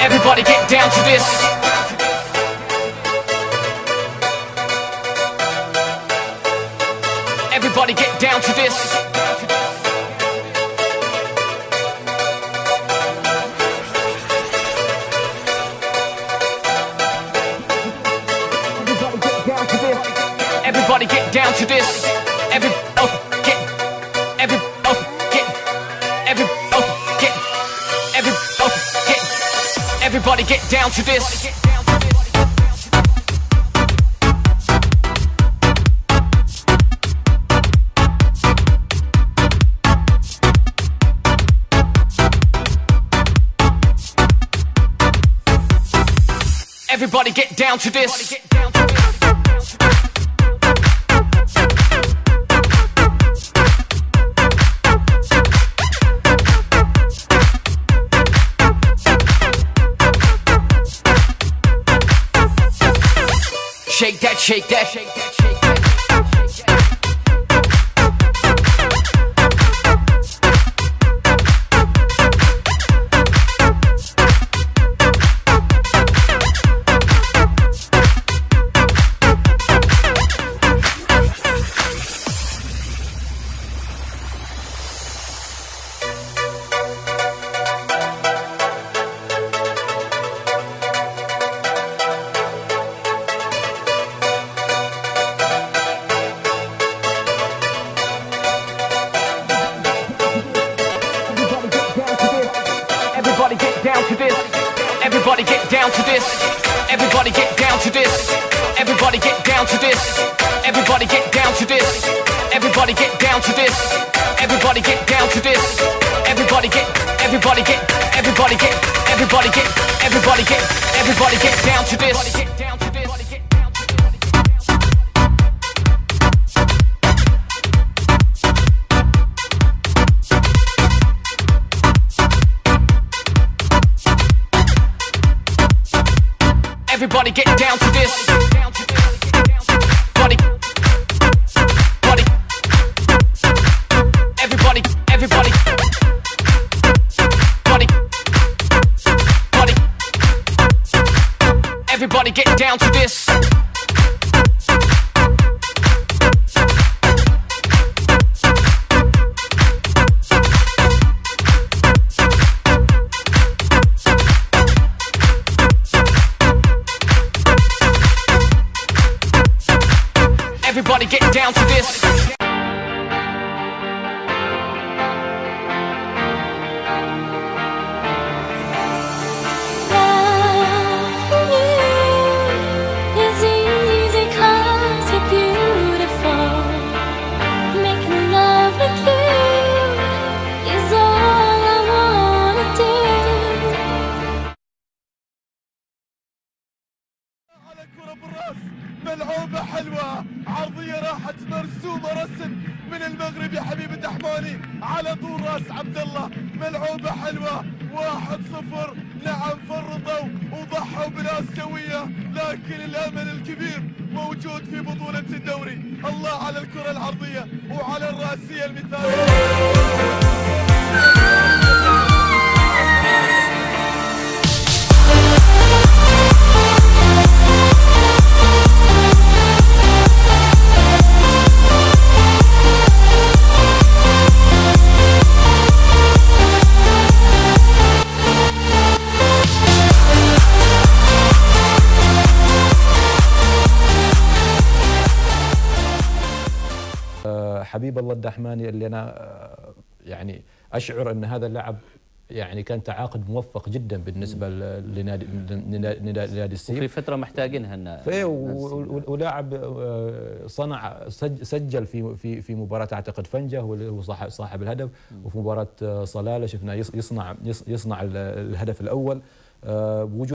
Everybody get down to this. Everybody get down to this. Everybody get down to this. Every oh get every oh get every oh get every oh get everybody get down to this. Everybody get down to this. Shake that, shake that, shake that, down to this. Everybody get down to this. Everybody get down to this. Everybody get down to this. Everybody get down to this. Everybody get down to this. Everybody get down to this. Everybody get everybody get everybody get everybody get everybody get everybody get down to this. Everybody get down to this. Body. Body. Everybody, everybody. Body. Body. Everybody get down to this. Everybody get down to this. حلوة عرضية راحت مرسومة رسم من المغرب يا حبيب الدحماني على طول راس عبد الله ملعوبة حلوة. واحد صفر. نعم فرطوا وضحوا بالآسيوية لكن الأمل الكبير موجود في بطولة الدوري. الله على الكرة العرضية وعلى الرأسية المثالية. حبيب الله الدحماني اللي أنا آه، يعني أشعر أن هذا اللاعب يعني كان تعاقد موفق جدا بالنسبة لنادي لنادي السيف. فترة محتاجينها الناس. ولاعب آه، صنع سج- سجل في في في مباراة أعتقد فنجة هو صاحب صاحب الهدف. وفي مباراة آه، صلالة شفنا يص- يصنع يص- يصنع ال- الهدف الأول. بوجود